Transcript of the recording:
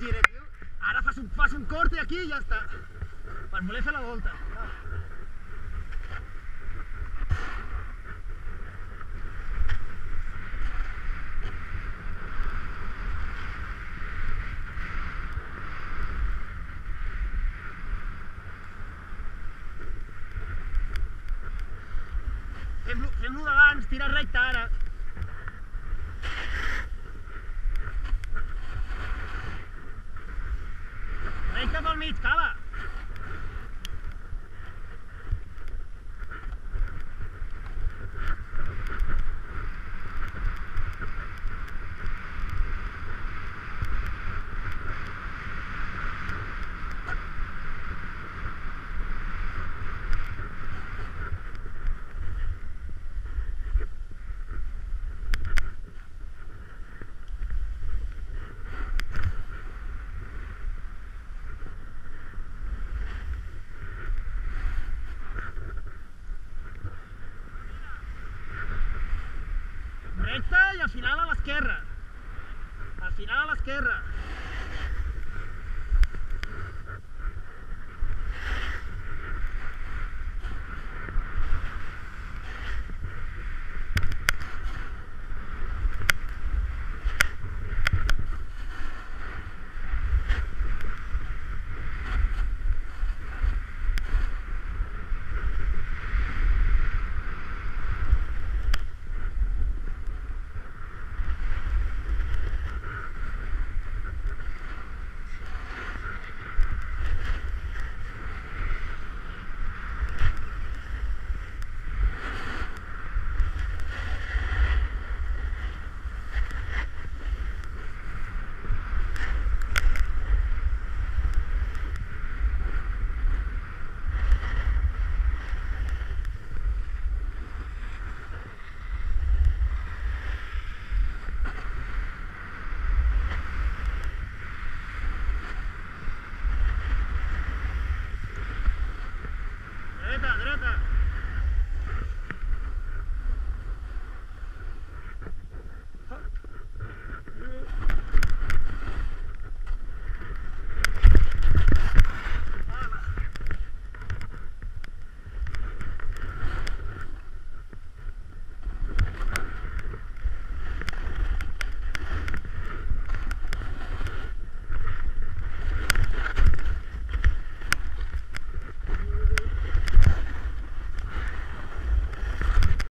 gire, tio. Ara fas un, fas un corte aquí i ja està. Per la volta. Fem-lo fem d'abans, tira recte ara. meet, Kala. recte i al final a l'esquerra. Al final a l'esquerra.